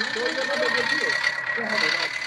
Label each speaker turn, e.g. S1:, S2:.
S1: 你说一个都没
S2: 去，真好没办。